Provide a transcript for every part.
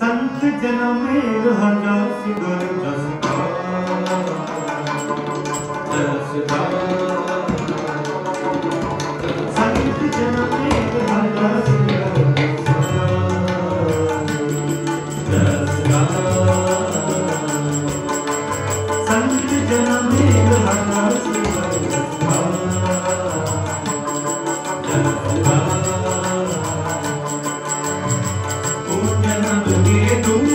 Sant ਜਨਮੇਰ ਹਜਾ ਸਿਗਰ ਜਸਦਾ ਜਸਦਾ Thank you.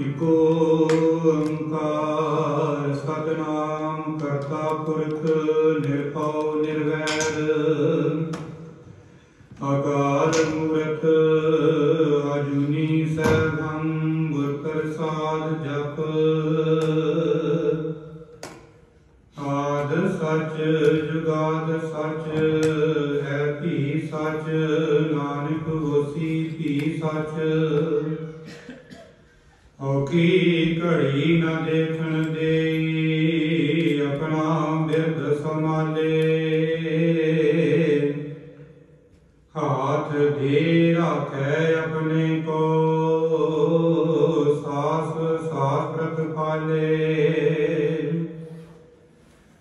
ਇਕੋ ਓੰਕਾਰ ਸਤਨਾਮ ਕਰਤਾ ਪੁਰਖ ਨਿਰਭਉ ਨਿਰਵੈਰ ਅਕਾਲ ਮੂਰਤ ਅਜੂਨੀ ਸੈਭੰ ਗੁਰ ਪ੍ਰਸਾਦ ਜਪ ਆਦ ਸੱਚ ਜੁਗਾਦ ਸਚ ਹੈ ਭੀ ਸਚ ਨਾਨਕ ਹੋਸੀ ਭੀ ਸੱਚ ਔਖੀ ਘੜੀ ਨਾ ਦੇਖਣ ਦੇ ਆਪਣਾ ਬਿਰਧ ਸਮਾਲੇ ਹਾਥ ਦੇ ਰਾਖੈ ਆਪਣੇ ਕੋ ਸਾਸ ਸਾਸ ਪ੍ਰਤਪਾਲੇ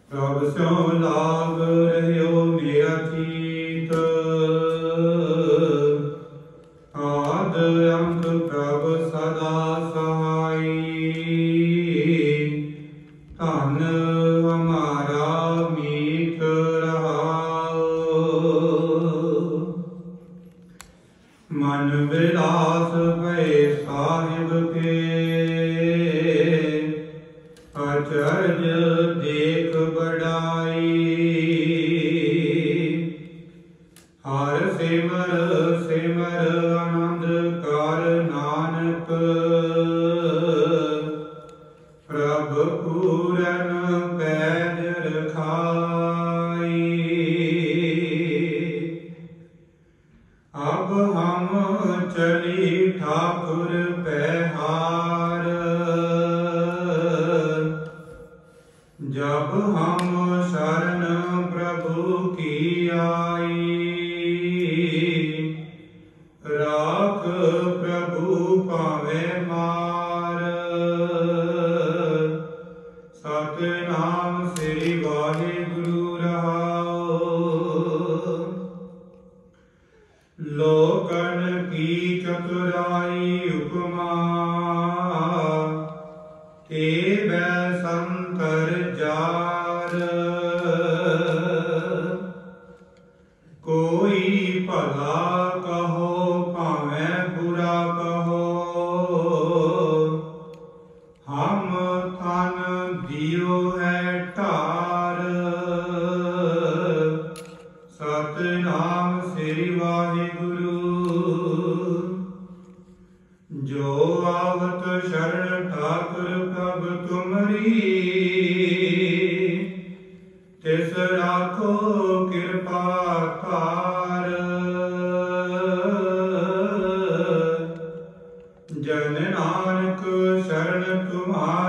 ਪ੍ਰਭ ਸਿਉ ਲਾਗ ਰਹਿਓ ਮੇਰਾ ਚੀਤ। ਆਦ ਅੰਤ ਪ੍ਰਭ ਸਦਾ ਮਨ ਵਿਲਾਸ ਭਏ ਸਾਹਿਬ ਕੇ। ਅਚਰਜ ਦੇਖ ਬੜਾਈ ਹਰ ਸਿਮਰ ਸਿਮਰ ਆਨੰਦ ਕਰ ਨਾਨਕ। ਪ੍ਰਭ ਪੂਰਨ ਅਬ ਹਮ ਚਲੀ ਠਾਕੁਰ ਪਹਿਹਾਰ ਜਬ ਹਮ ਸ਼ਰਨ ਪ੍ਰਭੂ ਕੀ ਆਈ। ਲੋਕਨ ਕੀ ਚਤੁਰਾਈ ਰਾਖੋ ਕਿਰਪਾ ਕਰ ਜਨ ਨਾਨਕ ਸ਼ਰਨ ਤੁਮਾਰ